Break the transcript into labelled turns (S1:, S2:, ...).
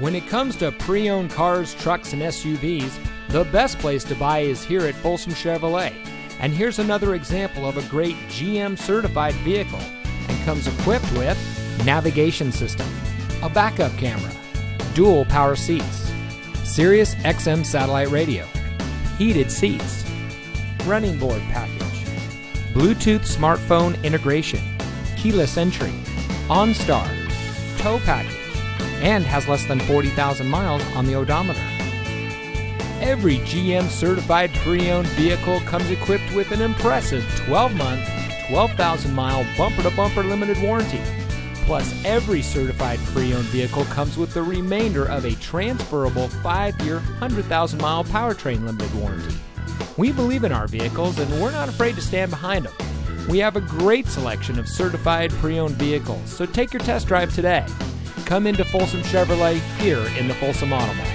S1: When it comes to pre owned cars, trucks, and SUVs, the best place to buy is here at Folsom Chevrolet. And here's another example of a great GM certified vehicle and comes equipped with navigation system, a backup camera, dual power seats, Sirius XM satellite radio, heated seats, running board package, Bluetooth smartphone integration, keyless entry, OnStar, tow package, and has less than 40,000 miles on the odometer. Every GM certified pre owned vehicle comes equipped with an impressive 12 month, 12,000 mile bumper to bumper limited warranty. Plus, every certified pre owned vehicle comes with the remainder of a transferable 5 year, 100,000 mile powertrain limited warranty. We believe in our vehicles and we're not afraid to stand behind them. We have a great selection of certified pre owned vehicles, so take your test drive today. Come into Folsom Chevrolet here in the Folsom Auto Mall.